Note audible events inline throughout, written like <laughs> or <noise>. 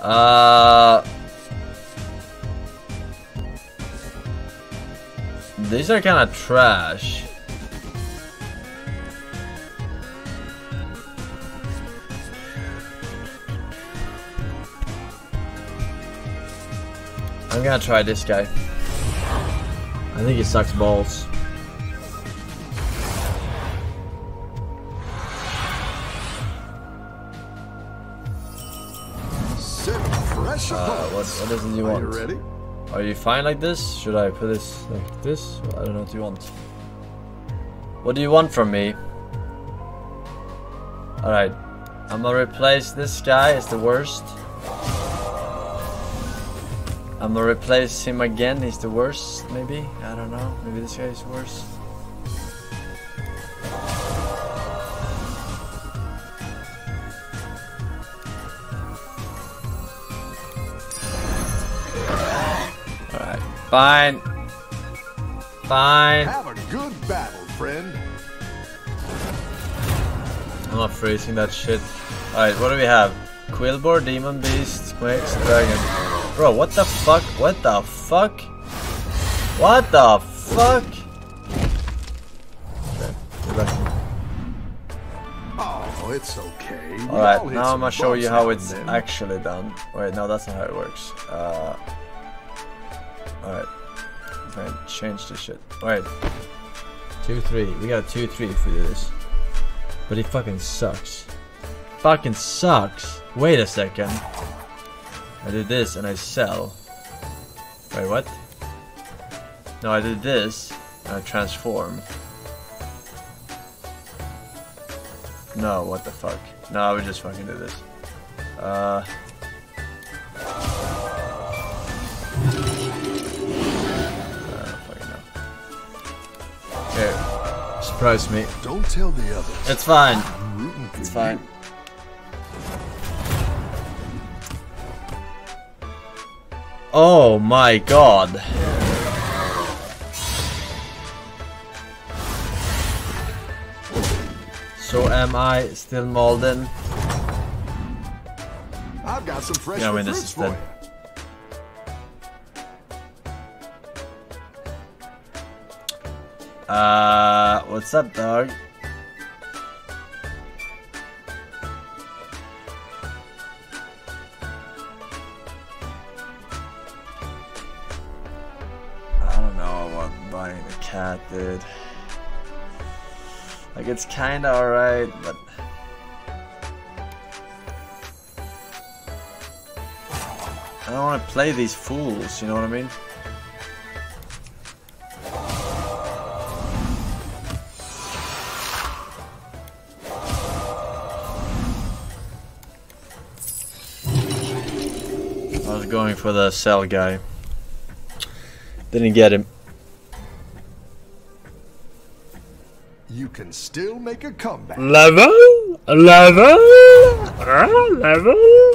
Uh, these are kind of trash. I'm gonna try this guy. I think he sucks balls. Fresh Uh, what, what does you Are you ready? Are you fine like this? Should I put this like this? I don't know what you want. What do you want from me? Alright. I'm gonna replace this guy as the worst. I'm gonna replace him again, he's the worst, maybe? I don't know. Maybe this guy is worse. Fine. Fine. Have a good battle, friend. I'm not freezing that shit. Alright, what do we have? Quilboar, Demon Beast, Quakes, Dragon. Bro, what the fuck? What the fuck? What the fuck? Okay, go back. Oh, it's okay. Alright, now I'm gonna show you how it's then. actually done. Wait, no, that's not how it works. Uh, Alright. Fine, change this shit. Alright. 2 3. We got 2 3 if we do this. But he fucking sucks. Fucking sucks. Wait a second. I did this and I sell. Wait, what? No, I did this and I transform. No, what the fuck? No, I just fucking do this. Uh. Surprise me. Don't tell the others. It's fine. I'm rooting for It's fine. Oh my god. So am I still Malden? I've got some fresh Yeah, I mean, this fruits is for you. Uh, what's up, dog? I don't know what cat did. Like, it's kinda alright, but. I don't want to play these fools, you know what I mean? I was going for the cell guy. Didn't get him. You can still make a comeback. Level? Level? Ah, Level?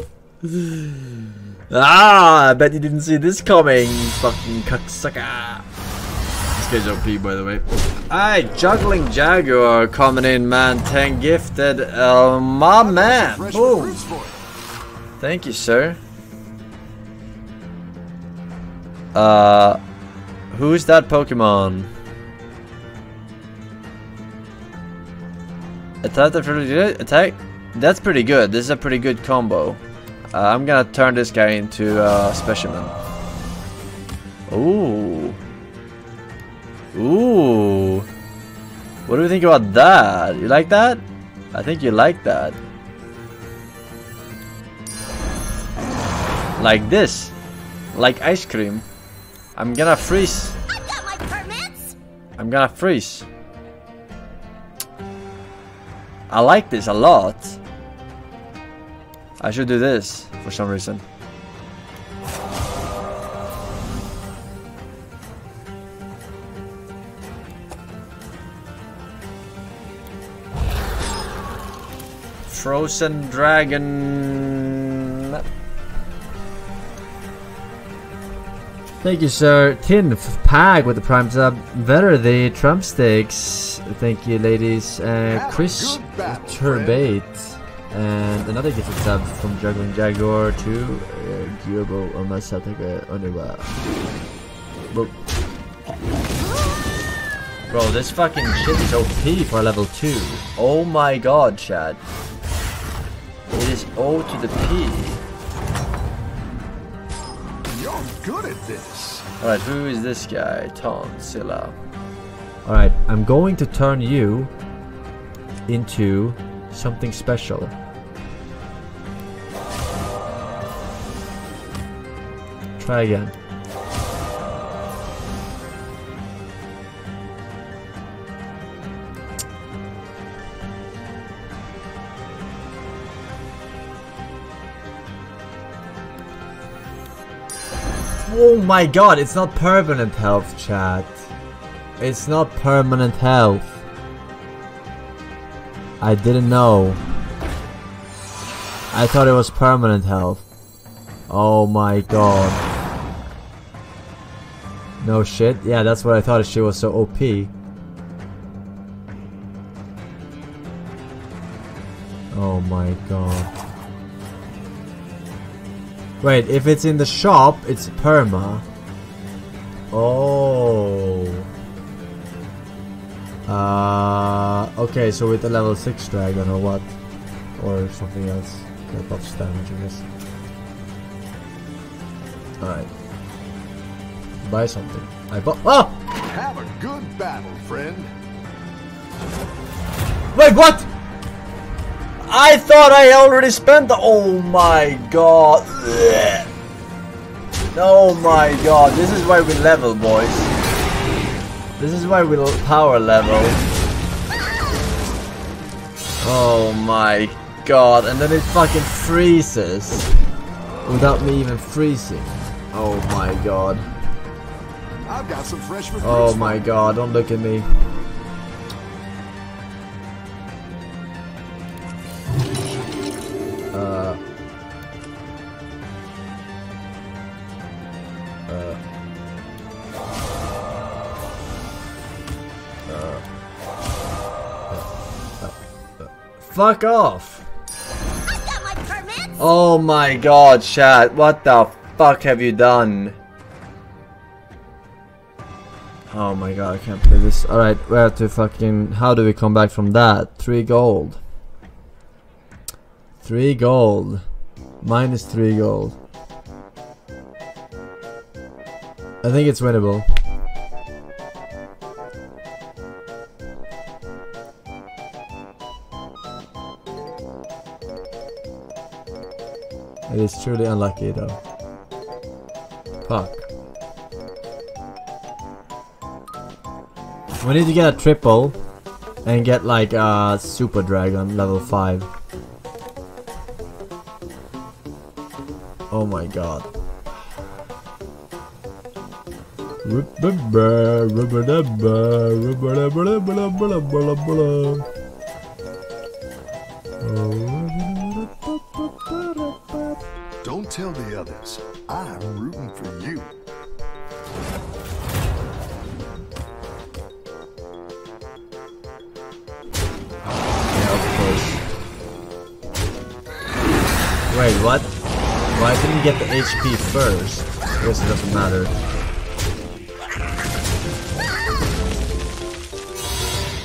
Ah, I bet you didn't see this coming, fucking cocksucker. This guy's OP, by the way. Alright, Juggling Jaguar coming in, man. 10 gifted. Uh, my man. Boom. fruits for you. Thank you, sir. Uh, who's that Pokemon? Attack the. Attack. That's pretty good. This is a pretty good combo. Uh, I'm gonna turn this guy into uh, specimen. Ooh. Ooh. What do you think about that? You like that? I think you like that. Like this. Like ice cream. I'm gonna freeze. I got my permits. I'm gonna freeze. I like this a lot. I should do this for some reason. Frozen Dragon. Thank you, sir. Tin Pag with the prime sub. Better the Trump sticks. Thank you, ladies. Uh, Chris Turbate. And another gifted sub from Juggling Jaguar to uh, Gyobo Omasataka Onuwa. Bro. Bro, this fucking shit is OP for level 2. Oh my god, Chad. It is O to the P. You're good at this. Alright, who is this guy? Tom Silla. Alright, I'm going to turn you into something special. Try again. Oh my god, it's not permanent health, chat. It's not permanent health. I didn't know. I thought it was permanent health. Oh my god. No shit. Yeah, that's what I thought she was so OP. Oh my god. Wait, if it's in the shop, it's perma. Oh. Uh, okay, so with the level 6 dragon or what? Or something else. That buffs damage, I guess. Alright. Buy something. I bought- Oh! Have a good battle, friend. Wait, what? I thought I already spent the- Oh my god. Ugh. Oh my god. This is why we level, boys. This is why we power level. Oh my god. And then it fucking freezes. Without me even freezing. Oh my god. I've got some fresh. Oh my god. Don't look at me. Fuck off! My. Oh my god, chat, what the fuck have you done? Oh my god, I can't believe this. Alright, we have to fucking. How do we come back from that? Three gold. Three gold. Minus three gold. I think it's winnable. Is truly unlucky though. Fuck. We need to get a triple and get like a super dragon level 5. Oh my god. Don't Wait, what? Why didn't get the HP first? I guess it doesn't matter.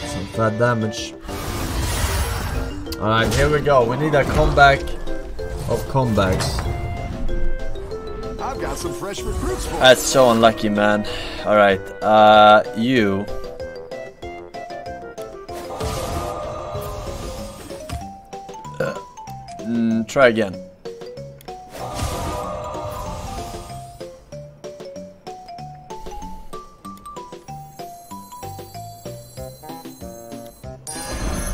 Some fat damage. Alright, here we go. We need a comeback of comebacks. I've got some fresh recruits for. That's so unlucky, man. Alright, uh, you. Uh, mm, try again.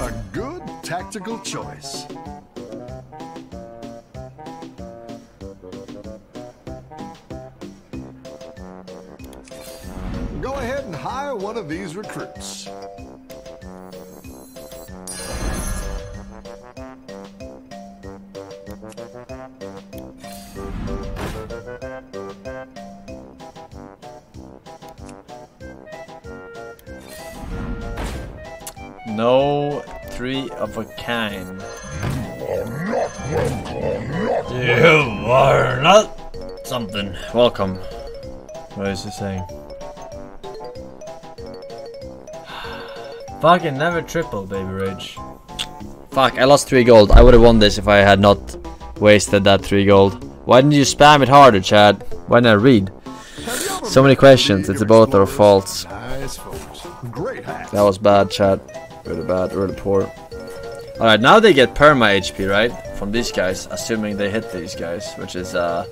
A good tactical choice. Go ahead and hire one of these recruits. No three of a kind. You are not something. Welcome. What is he saying? <sighs> Fucking never triple, baby rage. Fuck, I lost 3 gold. I would have won this if I had not wasted that 3 gold. Why didn't you spam it harder, Chad? Why not read? So many questions, it's both our faults. Nice. Great. That was bad, Chad. Really bad, really poor. Alright, now they get perma HP, right? From these guys, assuming they hit these guys, which is uh,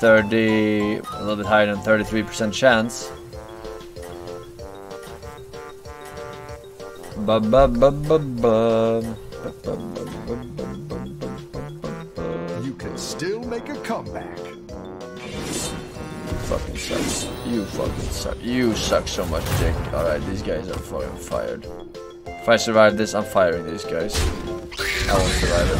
30, a little bit higher than 33% chance. You can still make a comeback. Fucking sucks. You fucking suck. You suck so much dick. Alright, these guys are fucking fired. If I survive this, I'm firing these guys. I won't survive it.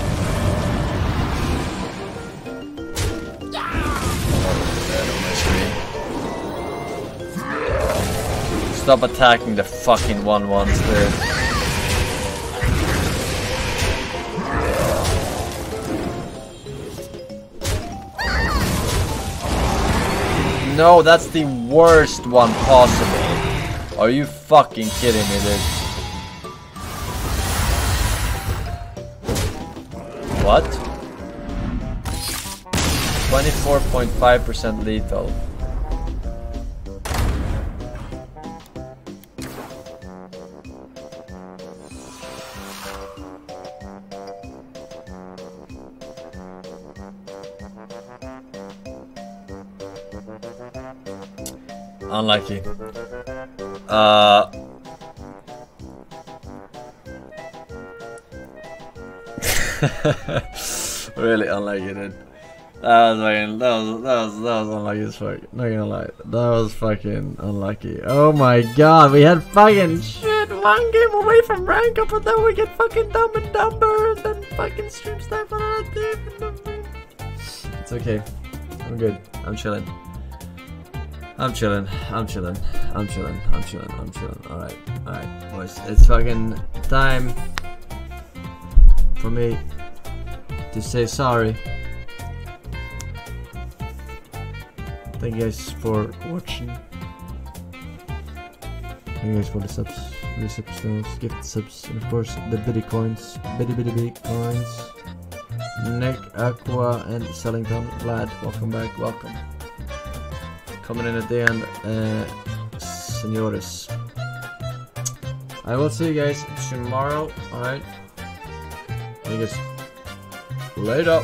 Stop attacking the fucking one ones, dude. No, that's the worst one possible. Are you fucking kidding me, dude? What? 24.5% lethal. Unlucky. Uh. <laughs> really unlucky, dude. That was fucking. That was that was that was unlucky as fuck. Not gonna lie, that was fucking unlucky. Oh my god, we had fucking shit. One game away from rank up, and then we get fucking dumb and dumber, and then fucking stream stuff on our team. It's okay. I'm good. I'm chilling. I'm chilling. I'm chilling. I'm chilling. I'm chilling. I'm chilling. Alright. Alright, boys. It's fucking time for me to say sorry. Thank you guys for watching. Thank you guys for the subs, resubs, stones, gift subs, and of course the biddy coins, biddy biddy biddy coins. Nick, Aqua, and Sellington. Vlad, welcome back. Welcome coming in at the end, uh, senores. I will see you guys tomorrow. I think it's laid up.